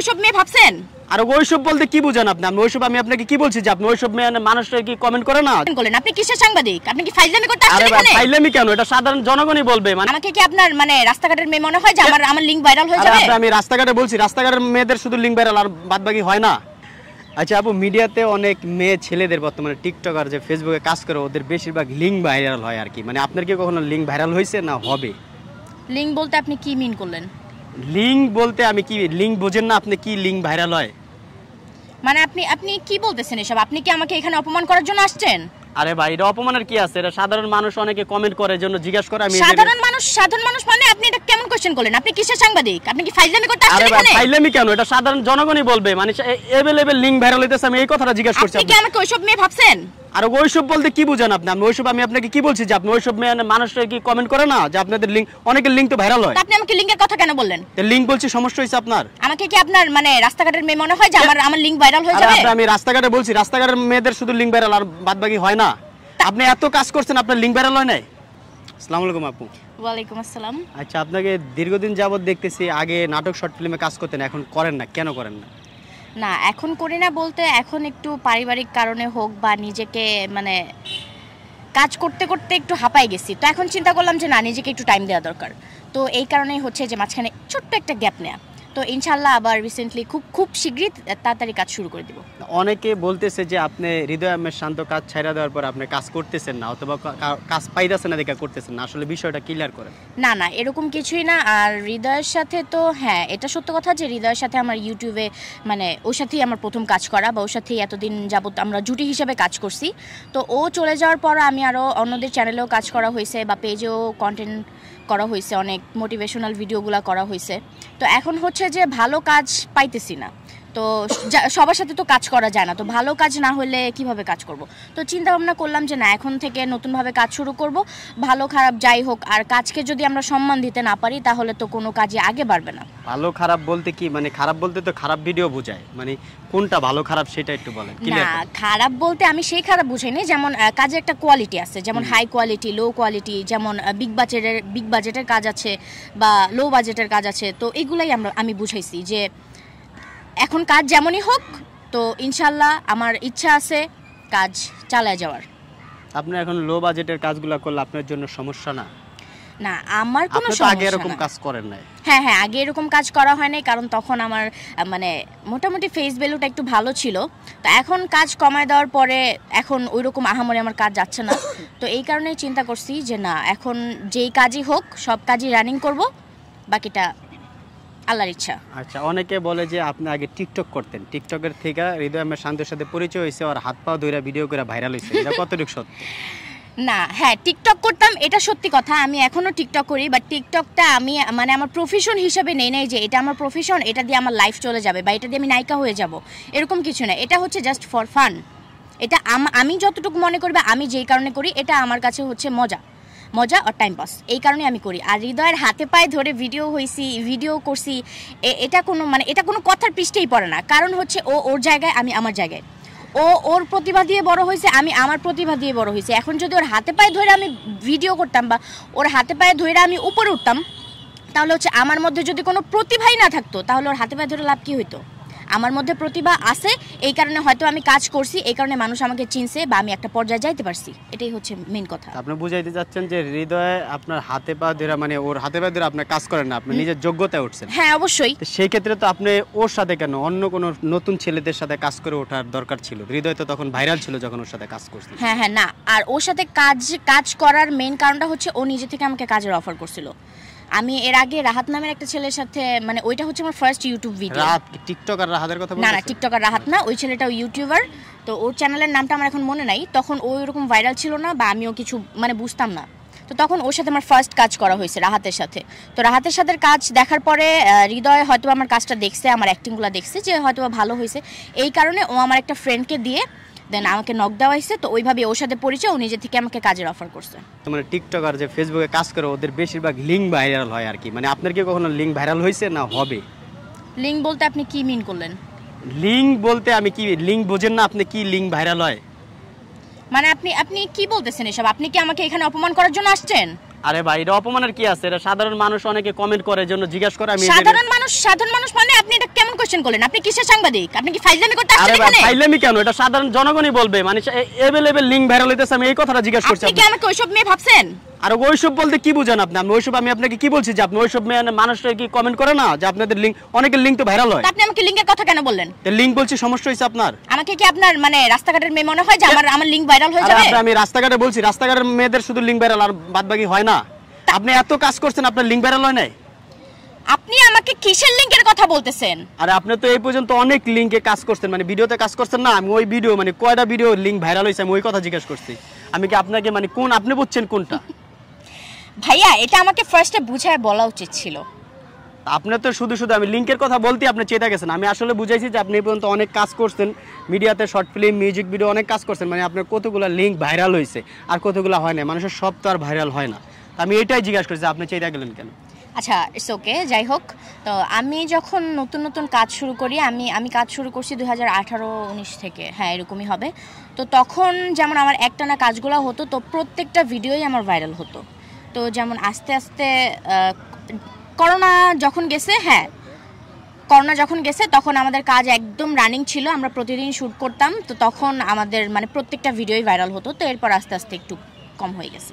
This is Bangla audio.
ওইসব মেয়ে ভাবছেন? আর ওইসব বলতে কি বুঝেন আপনি? আমি ওইসব আমি আপনাকে কি বলছি যে আপনি ওইসব মেয়ে মানুষরা কি কমেন্ট করে না? করলেন। আপনি কিসের সাংবাদিক? আপনি কি ফাইজলামি করতে আসছেন এখানে? ফাইলামি কেন? এটা সাধারণ জনগণই বলবে মানে আমাকে কি আপনার মানে রাস্তাঘাটের মেয়ে মনে হয় যে আমার আমার লিংক ভাইরাল হয়ে যাবে? আপনি- আমি রাস্তাঘাটে বলছি রাস্তাঘাটের মেয়েদের শুধু লিঙ্ক ভাইরাল আর বাদ বাকি হয় না। আচ্ছা আপু মিডিয়াতে অনেক মেয়ে ছেলেদের বর্তমানে টিকটক আর যে ফেসবুকে কাজ করে ওদের বেশিরভাগ লিঙ্ক ভাইরাল হয় আর কি। মানে আপনার কি কখনো লিঙ্ক ভাইরাল হয়েছে না হবে? লিংক বলতে আপনি কি মিন করলেন? লিঙ্ক বলতে আমি কি লিঙ্ক বোঝেন না আপনি কি লিঙ্ক ভাইরাল হয়? মানে আপনি আপনি কি বলতেছেন এসব? আপনি কি আমাকে এখানে অপমান করার জন্য আসছেন? আরে ভাই এটা অপমানের কি আছে? এটা সাধারণ মানুষ অনেকে কমেন্ট করে জন্য জিজ্ঞাসা করে আমি সাধারণ মানুষ সাধারণ মানুষ মানে আপনি এটা কেমন কোশ্চেন করলেন? আপনি কিসের সাংবাদিক? আপনি কি ফাইজলামি করতে আসছেন এখানে? ফাইলামি কেন? এটা সাধারণ জনগণই বলবে। মানে এভেলেবেল লিঙ্ক ভাইরাল হইতেছে আমি এই কথাটা জিজ্ঞাসা করছি আপনি কি আমাকে ওইসব মেয়ে ভাবছেন? আর ওইসব বলতে কি বুঝেন আপনি? আমি ওইসব আমি আপনাকে কি বলছি যে আপনি ওইসব মেয়ে মানুষরা কি কমেন্ট করে না যে আপনাদের লিঙ্ক অনেকের লিঙ্ক তো ভাইরাল হয়? আপনি আমাকে লিংকের কথা কেন বললেন? লিঙ্ক বলছি সমস্যা হয়েছে আপনার। আমাকে কি আপনার মানে রাস্তাঘাটের মেয়ে মনে হয় যে আমার আমার লিংক ভাইরাল হয়ে যাবে? আমি রাস্তাঘাটে বলছি রাস্তাঘাটের মেয়েদের শুধু লিঙ্ক ভাইরাল আর বাদ বাকি হয় না। আপনি এত কাজ করছেন আপনার লিঙ্ক ভাইরাল হয় নাই? আসসালামু আলাইকুম আপু। ওয়ালাইকুম আসসালাম। আচ্ছা আপনাকে দীর্ঘদিন যাবত দেখতেছি আগে নাটক শর্ট ফিল্মে কাজ করতেন এখন করেন না। কেন করেন না? না, এখন করি না বলতে, এখন একটু পারিবারিক কারণে হোক বা নিজেকে মানে কাজ করতে করতে একটু হাঁপাই গেছি। তো এখন চিন্তা করলাম যে না, নিজেকে একটু টাইম দেওয়া দরকার। তো এই কারণেই হচ্ছে যে মাঝখানে ছোট্ট একটা গ্যাপ নেয়া। তো ইনশাল্লাহ আবার রিসেন্টলি খুব খুব শীঘ্রই তাড়াতাড়ি কাজ শুরু করে দিব। অনেকে বলতেছে যে আপনি হৃদয় আহমেদ শান্ত কাজ ছাইরা দেওয়ার পর আপনি কাজ করতেছেন না অথবা কাজ পাইতেছেন না দেখা করতেছেন না। আসলে বিষয়টা ক্লিয়ার করেন। না না এরকম কিছুই না। আর হৃদয়ের সাথে তো হ্যাঁ এটা সত্য কথা যে হৃদয়ের সাথে আমার ইউটিউবে মানে ওর সাথেই আমার প্রথম কাজ করা বা ওর সাথেই এতদিন যাবত আমরা জুটি হিসাবে কাজ করছি। তো ও চলে যাওয়ার পর আমি আরও অন্যদের চ্যানেলেও কাজ করা হয়েছে বা পেজেও কন্টেন্ট করা হয়েছে অনেক মোটিভেশনাল ভিডিওগুলো করা হয়েছে। তো এখন হচ্ছে যে ভালো কাজ পাইতেছি না। তো সবার সাথে তো কাজ করা যায় না তো ভালো কাজ না হলে কীভাবে কাজ করব? তো চিন্তা ভাবনা করলাম যে না এখন থেকে নতুনভাবে কাজ শুরু করব ভালো খারাপ যাই হোক আর কাজকে যদি আমরা সম্মান দিতে না পারি তাহলে তো কোনো কাজই আগে বাড়বে না। ভালো খারাপ বলতে কি মানে খারাপ বলতে তো খারাপ ভিডিও বোঝায় মানে কোনটা ভালো খারাপ সেটা একটু বলেন না খারাপ বলতে আমি সেই খারাপ বুঝাইনি যেমন কাজে একটা কোয়ালিটি আছে যেমন হাই কোয়ালিটি লো কোয়ালিটি যেমন বিগ বাজেটের বিগ বাজেটের কাজ আছে বা লো বাজেটের কাজ আছে তো এগুলাই আমরা আমি বুঝাইছি যে এখন কাজ যেমনই হোক তো ইনশাল্লাহ আমার ইচ্ছা আছে কাজ চালায় যাওয়ার। আপনি এখন লো বাজেটের কাজগুলো করলে আপনার জন্য সমস্যা না? না আমার কোনো তো আগে এরকম কাজ করেন নাই। হ্যাঁ হ্যাঁ আগে এরকম কাজ করা হয় নাই কারণ তখন আমার মানে মোটামুটি ফেস ভ্যালুটা একটু ভালো ছিল। তো এখন কাজ কমায় দেওয়ার পরে এখন ওই রকম আহামরি আমার কাজ যাচ্ছে না। তো এই কারণেই চিন্তা করছি যে না এখন যেই কাজই হোক সব কাজই রানিং করব বাকিটা আল্লাহর ইচ্ছা। আচ্ছা অনেকে বলে যে আপনি আগে টিকটক করতেন। টিকটকের থেকে হৃদয় আমার শান্তের সাথে পরিচয় হয়েছে আর হাত পা ধরে ভিডিও করে ভাইরাল হয়েছে। এটা কতটুকু সত্য? না হ্যাঁ টিকটক করতাম এটা সত্যি কথা। আমি এখনও টিকটক করি বাট টিকটকটা আমি মানে আমার প্রফেশন হিসেবে নেই নাই যে এটা আমার প্রফেশন এটা দিয়ে আমার লাইফ চলে যাবে বা এটা দিয়ে আমি নায়িকা হয়ে যাব। এরকম কিছু না। এটা হচ্ছে জাস্ট ফর ফান এটা আম- আমি যতটুকু মনে করবে আমি যেই কারণে করি এটা আমার কাছে হচ্ছে মজা। মজা আর টাইম পাস এই কারণে আমি করি। আর হৃদয়ের হাতে পায়ে ধরে ভিডিও হয়েছি ভিডিও করছি এটা কোনো মানে এটা কোনো কথার পৃষ্ঠেই পড়ে না। কারণ হচ্ছে ও ওর জায়গায়, আমি আমার জায়গায়। ও ওর প্রতিভা দিয়ে বড় হয়েছে আমি আমার প্রতিভা দিয়ে বড় হয়েছে এখন যদি ওর হাতে পায়ে ধরে আমি ভিডিও করতাম বা ওর হাতে পায়ে ধরে আমি উপরে উঠতাম, তাহলে হচ্ছে আমার মধ্যে যদি কোনো প্রতিভাই না থাকতো, তাহলে ওর হাতে পায়ে ধরে লাভ কী হইতো? আমার মধ্যে প্রতিভা আছে এই কারণে হয়তো আমি কাজ করছি এই কারণে মানুষ আমাকে চিনছে বা আমি একটা পর্যায়ে যাইতে পারছি। এটাই হচ্ছে মেন কথা। আপনি বুঝাইতে চাচ্ছেন যে হৃদয়ে আপনার হাতে পা ধরে মানে ওর হাতে পা ধরে আপনার কাজ করেন না আপনি নিজের যোগ্যতায় উঠছেন। হ্যাঁ অবশ্যই। সেই ক্ষেত্রে তো আপনি ওর সাথে কেন অন্য কোনো নতুন ছেলেদের সাথে কাজ করে ওঠার দরকার ছিল? হৃদয় তো তখন ভাইরাল ছিল যখন ওর সাথে কাজ করছিল হ্যাঁ হ্যাঁ না। আর ওর সাথে কাজ কাজ করার মেন কারণটা হচ্ছে ও নিজে থেকে আমাকে কাজের অফার করছিল। আমি এর আগে রাহাত নামের একটা ছেলের সাথে মানে ওইটা হচ্ছে আমার ফার্স্ট ইউটিউব ভিডিও রাত টিকটক আর রাহাদের কথা না না বলতেছেন টিকটকার রাহাত না ওই ছেলেটাও ইউটিউবার তো ওর চ্যানেলের নামটা আমার এখন মনে নাই। তখন ও এরকম ভাইরাল ছিল না বা আমিও কিছু মানে বুঝতাম না। তো তখন ওর সাথে আমার ফার্স্ট কাজ করা হয়েছে রাহাতের সাথে। তো রাহাতের সাথে কাজ দেখার পরে হৃদয় হয়তো আমার কাজটা দেখছে আমার অ্যাক্টিংগুলো দেখছে যে হয়তো ভালো হয়েছে। এই কারণে ও আমার একটা ফ্রেন্ডকে দিয়ে দেন আমাকে নক দেওয়া হয়েছে তো ওইভাবে ওর সাথে পরিচয় ও নিজে থেকে আমাকে কাজের অফার করছে। মানে টিকটক আর যে ফেসবুকে কাজ করে ওদের বেশিরভাগ লিঙ্ক ভাইরাল হয় আর কি। মানে আপনার কি কখনো লিঙ্ক ভাইরাল হয়েছে না হবে? লিঙ্ক বলতে আপনি কি মিন করলেন? লিঙ্ক বলতে আমি কি লিঙ্ক বোঝেন না আপনি কি লিঙ্ক ভাইরাল হয়? মানে আপনি আপনি কি বলতেছেন এসব? আপনি কি আমাকে এখানে অপমান করার জন্য আসছেন? আরে ভাই এটা অপমানের কি আছে? এটা সাধারণ মানুষ অনেকে কমেন্ট করে জন্য জিজ্ঞাসা করে আমি সাধারণ মানুষ সাধারণ মানুষ মানে আপনি এটা কেমন কোশ্চেন করলেন। আপনি কিসের সাংবাদিক? আপনি কি ফাইজলামি করতে আসছেন এখানে? ফাইলামি কেন? এটা সাধারণ জনগণই বলবে। মানে এভেলেবেল লিঙ্ক ভাইরাল হইতেছে আমি এই কথাটা জিজ্ঞাসা করছি আপনি কি আমাকে ওইসব মেয়ে ভাবছেন? আর ওইসব বলতে কি বুঝেন আপনি? আমি ওইসব আমি আপনাকে কি বলছি যে আপনি ওইসব মানুষরা কি কমেন্ট করে না? যে আপনাদের লিঙ্ক অনেকের লিঙ্ক তো ভাইরাল হয়। আপনি আমাকে লিঙ্কের কথা কেন বললেন? লিঙ্ক বলছি সমস্যা হয়েছে আপনার। আমাকে কি আপনার মানে রাস্তাঘাটের মেয়ে মনে হয় যে আমার আমার লিঙ্ক ভাইরাল হয়ে যাবে? আমি রাস্তাঘাটে বলছি রাস্তাঘাটের মেয়েদের শুধু লিঙ্ক ভাইরাল আর বাদ বাকি হয় না। আপনি এত কাজ করছেন আপনার লিঙ্ক ভাইরাল হয় নাই? আপনি আমাকে কিসের লিঙ্কের কথা বলতেছেন? আর আপনি তো এই পর্যন্ত অনেক লিঙ্কে কাজ করছেন মানে ভিডিওতে কাজ করছেন না আমি ওই ভিডিও মানে কয়টা ভিডিও লিঙ্ক ভাইরাল হয়েছে আমি ওই কথা জিজ্ঞেস করছি। আমি কি আপনাকে মানে কোন আপনি বুঝছেন কোনটা? ভাইয়া এটা আমাকে ফার্স্টে বুঝায় বলা উচিত ছিল। আপনি তো শুধু শুধু আমি লিঙ্কের কথা বলতে আপনি চেতা গেছেন আমি আসলে বুঝাইছি যে আপনি এই পর্যন্ত অনেক কাজ করছেন মিডিয়াতে শর্ট ফিল্ম মিউজিক ভিডিও অনেক কাজ করছেন মানে আপনার কতগুলো লিঙ্ক ভাইরাল হয়েছে আর কতগুলো হয় না মানুষের সব তো আর ভাইরাল হয় না। আমি এটাই জিজ্ঞাসা করছি আপনি চেতা গেলেন কেন? আচ্ছা ইটস ওকে যাই হোক তো আমি যখন নতুন নতুন কাজ শুরু করি, আমি আমি কাজ শুরু করছি দুই হাজার আঠারো, উনিশ থেকে। হ্যাঁ এরকমই হবে। তো তখন যেমন আমার একটানা কাজগুলো হতো, তো প্রত্যেকটা ভিডিওই আমার ভাইরাল হতো। তো যেমন আস্তে আস্তে করোনা যখন গেছে হ্যাঁ করোনা যখন গেছে, তখন আমাদের কাজ একদম রানিং ছিল। আমরা প্রতিদিন শ্যুট করতাম। তো তখন আমাদের মানে প্রত্যেকটা ভিডিওই ভাইরাল হতো। তো এরপর আস্তে আস্তে একটু কম হয়ে গেছে।